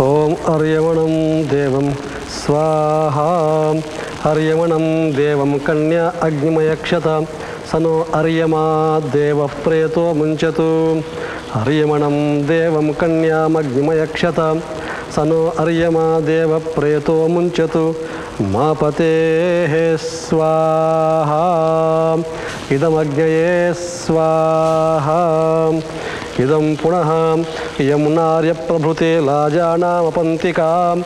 ॐ अर्यवणं देवं स्वाहा। हर्यवणं देवं कन्या अग्निमयक्षत। सनो अर्यमा देवः प्रेतो मुञ्चतु। हर्यवणं देवं कन्यामग्निमयक्षत। सनो अर्यमा देवः प्रेतो मुञ्चतु। मा पतेः स्वाहा। इदमग्नये स्वाहा। ఇదం పునః యమునార్యప్రభృతే లాజానామపంతికాం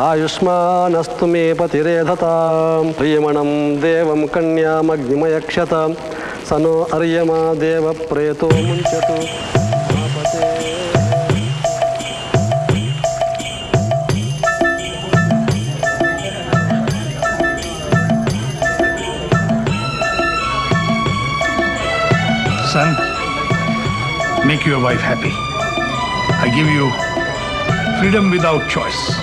ఆయుష్మానస్తు మే పతిరేధతాం ప్రియమణం దేవం కన్యామగ్నిమయక్షత సనో అర్యమా దేవ ప్రేతో ముంచతు మాపతే Son, Make your wife happy. I give you freedom without choice.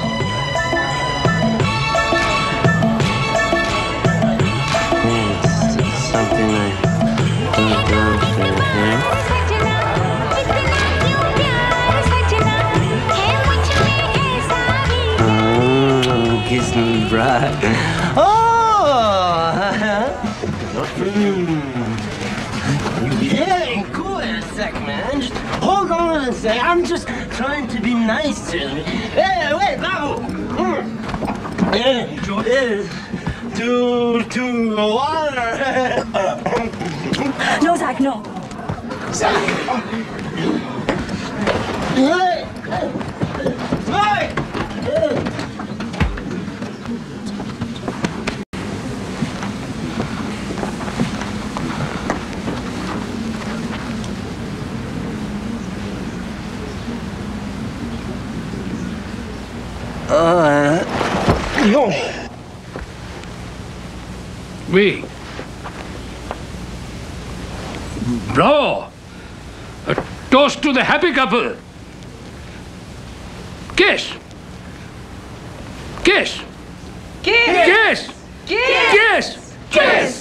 It's, it's something I don't down for, huh? Kiss me, bride. Oh! Yeah, cool a sec, man. Just hold on a sec. I'm just trying to be nice to you. Hey, wait, Babu! Mm. Yeah, yeah. Two, two, water. No, Zach, no. Hey! Hey! Uh, we. Bravo! A toast to the happy couple. Kiss. Kiss. Kiss. Kiss. Kiss. Kiss. Kiss.